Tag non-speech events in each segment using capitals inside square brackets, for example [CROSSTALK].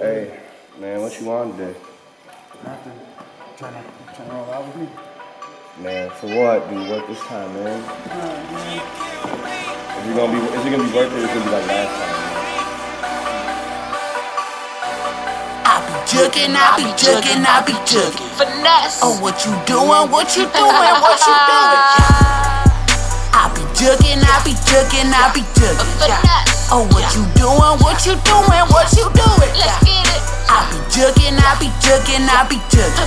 Hey, man, what you want today? Nothing. Trying to, trying to roll out with me. Man, for what? Do you work this time, man? Is it gonna be? Is it gonna be worth it? Or is it gonna be like last time? I be jugging, I be jugging, I be jugging. Finesse. Oh, what you doing? What you doing? What you doing? [LAUGHS] I be jugging, I be jugging, I be jugging. Finesse. Oh, what you doing? What you doing? What you doing? Jugging, I be jugging.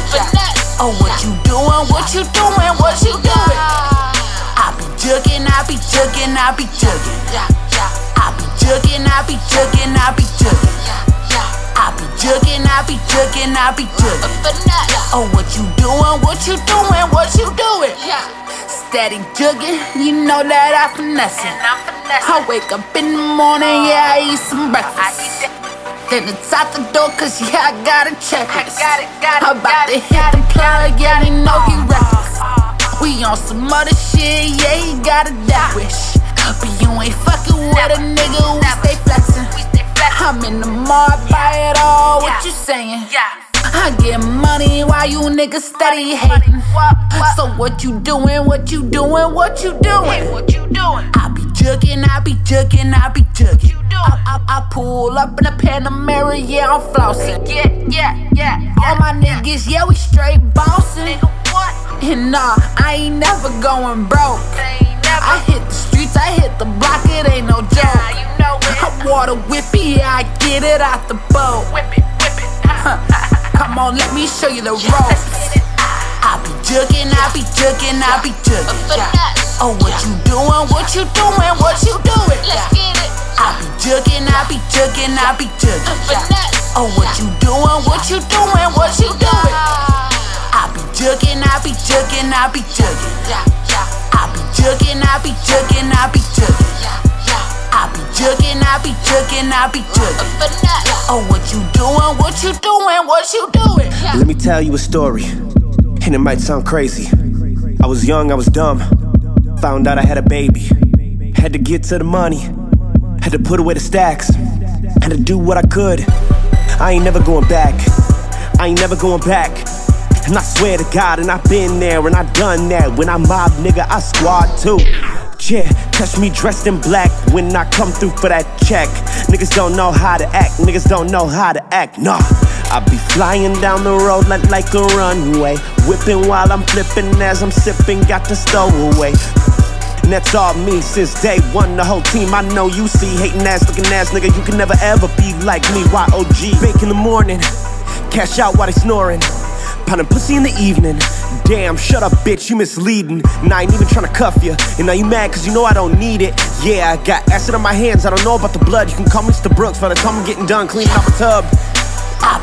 Oh, what you doing? What you doing? What you doing? I be jugging, I be jugging, I be jugging. I be jugging, I be jugging, I be jugging. I be jugging, I be jugging, I be jugging. Oh, what you doing? What you doing? What you doing? Steady jugging, you know that I finesse. I wake up in the morning, yeah, I eat some breakfast. Then it's out the door, cause yeah, I gotta check it. got it, got it, I'm got about to it, hit the plug, yeah, they know he reckless. Uh, We on some other shit, yeah, he got a death wish. But you ain't fucking with a nigga, we stay flexing. we stay flex. I'm in the mall, buy it all, what you saying? Yeah. I get money while you niggas steady hating. So what you doing, what you doing, what you Hey, doing? what you doing? I be jugging, I be jugging, I be jugging. Pull up in a Panamera, yeah, I'm flossing. Yeah, yeah, yeah. All my niggas, yeah, we straight bossing. Nigga, what? And nah, I ain't never going broke. I hit the streets, I hit the block, it ain't no joke. you know it. I water whippy, yeah, I get it out the boat. Whip it, whip it. [LAUGHS] Come on, let me show you the ropes. I be jugging, I be jugging, I be jugging. Finesse. Oh, what you doing? What you doing? What you doing? Let's get it. I be jugging, I be jugging, I be jugging. Oh, what you doing? What you doing? What you doing? I be jugging, I be jugging, I be jugging. Yeah, yeah, I be jugging, I be jugging, I be jugging. yeah, yeah. I be jugging, I be jugging, I be jugging. Oh, what you doing? What you doing? What you doing? Let me tell you a story, and it might sound crazy. I was young, I was dumb. Found out I had a baby. Had to get to the money. Had to put away the stacks. Had to do what I could. I ain't never going back. I ain't never going back. And I swear to God, and I've been there and I done that. When I mob, nigga, I squad too. Yeah, catch me dressed in black when I come through for that check. Niggas don't know how to act, niggas don't know how to act, nah. I be flying down the road like, like a runway. Whipping while I'm flipping as I'm sipping, got the stowaway. And that's all me since day one. The whole team I know you see. Hating ass, looking ass, nigga. You can never ever be like me. YOG. Fake in the morning, cash out while they snoring. Pounding pussy in the evening. Damn, shut up, bitch, you misleading. And I ain't even trying to cuff you. And now you mad cause you know I don't need it. Yeah, I got acid on my hands, I don't know about the blood. You can call me Mr. Brooks by the time I'm getting done cleaning off a tub.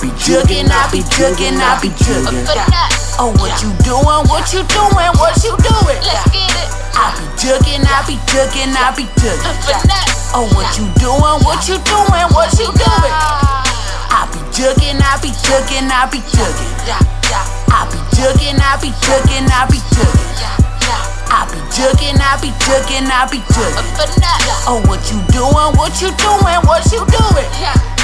I be jugging, I be jugging, I be jugging. Oh, what you doing? What you doing? What you doing? Let's get it. I be jugging, I be jugging, I be jugging. Oh, what you doing? What you doing? What you doing? I be jugging, I be jugging, I be jugging. I be jugging, I be jugging, I be jugging. I be jugging, I be jugging, I be jugging. Oh, what you doing? What you doing? What you doing? Yeah.